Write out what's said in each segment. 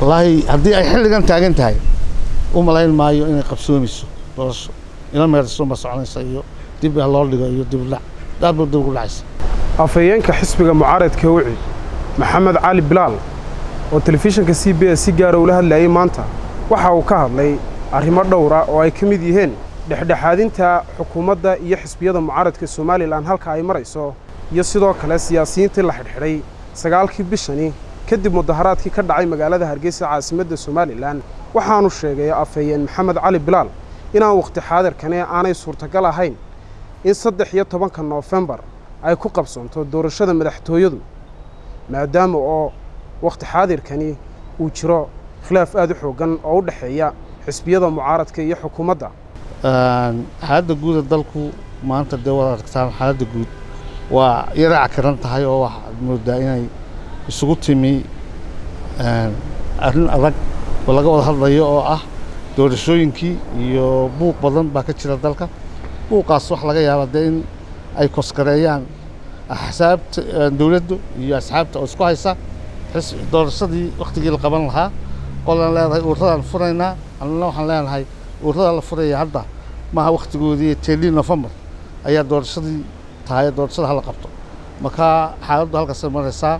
wallaahi haddii ay xilligan taagan tahay u malayn maayo inay qabsoomayso doorasho ila meerso ma soconaysa iyo dib loo dhigo iyo dibudhac aad ba dib ugu dhacaysa. Afhayeenka xisbiga mucaaradka wicid maxamed cali bilaal oo telefishinka c b s si gaara ula hadlayay maanta waxa uu ka hadlay arrimo dhowra oo ay ka mid yihiin dhexdhexaadinta xukuumadda iyo xisbiyada mucaaradka somalilan halka ay marayso iyo sidoo kale siyaasiyiintii la xidhxidhay sagaalkii bishani kadib mudaharaadkii ka dhacay magaalada hargeysa caasimadda somalilan waxaanu sheegay afhayeen maxamed cali bilaal inaan wakhti xaadirkani aanay suurtagal ahayn in saddex iyo tobanka noofembar ay ku qabsoonto doorashada madaxtooyadu maadaama oo wakhti xaadirkani uu jiro khilaaf aad u xooggan oo u dhexeeya xisbiyada mucaaradka iyo xukuumadda. Xaaladda guuda dalku maanta dee waad aragtaan xaaladda guud waa yara cakiran tahay oo waxaad moodaa inay isugu timi arrin adag oo laga wada hadlayo oo ah doorashooyinkii iyo buuq badan baa ka jira dalka. Buuqaas wax laga yaaba dee in ay koskareeyaan axsaabta dowladdu iyo asxaabta oo isku haysa. Doorashadii wakhtigii la qaban lahaa qolaan leedahay uurradaan furaynaa annana waxaan leenahay uurradaa la furaya hadda maaha wakhtigoodii teelii nofembar ayaa doorashadii tahay doorashada hala qabto. Markaa xaaladdu halkaasay maraysaa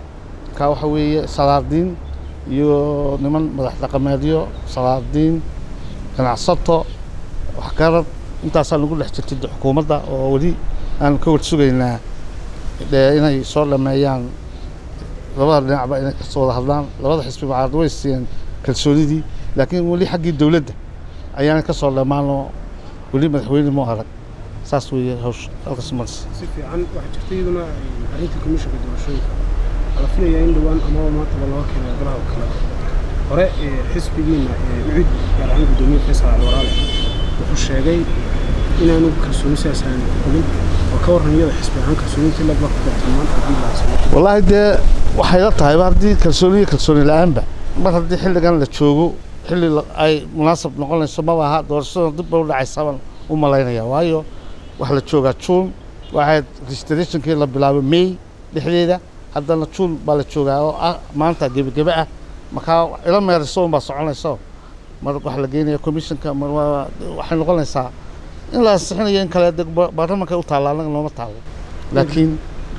markaa waxa weeye salaardiin iyo niman madax dhaqameedyo salaardiin ganacsato waxgarad. Intaasaa nagu dhex jirtay xukuumadda oo weli aan ka war sugaynaa inay soo dhameeyaan labada dhinacba inay ka soo wada hadlaan labada xisbi mucaarad way siiyeen kalsoonidii laakiin weli xaggii dowladda ayaana ka soo dhammaanoo weli madaxweyne mu arag. Saas weeye hawsha halkaas maraysa si fiican waxaa jirta iyaduna arrinta komishanka doorashooyinka la filayaa in dhowaan amaba maantaba laga keenay golaha wakiilada hore xisbigiina ucid gaar ahaan guddoomiye faysal alwaraale wuxuu sheegay inaanu kalsooni sidaas aan qabin oo ka warran iyada xisbi ahaan kalsoonintii lagba ku qabtay maanta haddii la haysan wallaahi dee waxay la tahayba haddii kalsooni iyo kalsooni la'aanba. Mar haddii xilligan la joogo xilli ay munaasab noqonayso maba aha doorashada dib ba u dhacaysabaan u malaynaya. Waayo waxaa la joogaa juun waxayd registrationkii la bilaabay may dhexdeeda haddana juun baa la joogaa oo ah maanta gebagebe ah. Markaa ila meeriso unbaa soconayso? Mar waxaa la geynaya commissionka mar waxay noqonaysaa in la ansixinayo in kale baarlamaanka u taalla annaga nooma taalo laakiin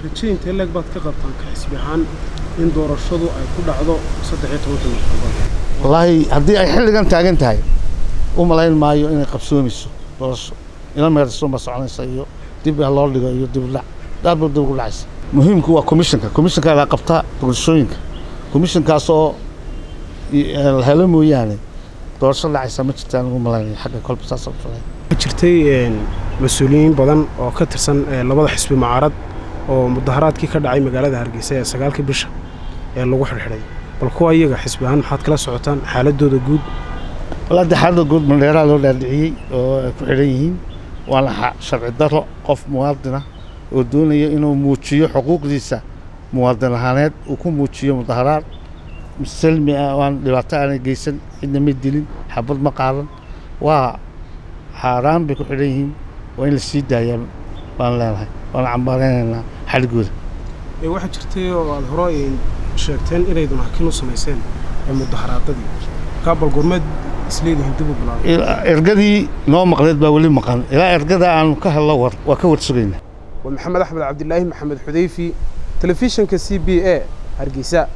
rajaynta leeg baad ka qabtaan ka xisbi ahaan in doorashadu ay ku dhacdo saddex iyo tobanka noofembar wallaahi haddii ay xilligan taagan tahay u malayn maayo inay qabsoomayso doorasho. Ila meeriso ma soconaysa iyo dib loo dhigo iyo dibudhac aad ba dib ugu dhacaysa muhiimku waa commissionka. Commissionka la qabta doorashooyinka commissionkaas oo la helo mooyaane. Doorasho dhacaysa ma jirtaan ugu malaynaya xagga kolba saasoo filay jirtay mas'uuliyiin badan oo ka tirsan labada xisbi mucaarad oo mudaharaadkii ka dhacay magaalada hargeysa ee sagaalkii bisha ee lagu xidhxidhay bal kuwa iyaga xisbi ahaan maxaad kala socotaan xaaladooda guud? Walaa dee xaaladda guud mandheeraa loo dhaadhiciyey oo ay ku xidhan yihiin waana sharci daro qof muwaadinah oo doonaya inuu muujiyo xuquuqdiisa muwaadin ahaaneed uu ku muujiyo mudaharaad. Salmi ah oo aan dhibaato aanay geysan cidna ma dilin xabad ma qaadan. Waa xaaraan bay ku xidhan yihiin waa in la sii daayaan baan leenahay waana cambaaraynaynaa xaligooda waxaa jirtay oo aad hore sheegteen inaydun hakin u samayseen ee mudaharaadadii. Markaa bal isleedihiin dib u bilaabay. Ergadii noo maqneed baa weli maqan. Ilaa ergada aanu ka hello war waa ka war sugaynaa waa maxamed axmed cabdilaahi maxamed xudayfi telefishinka c b a hargeysa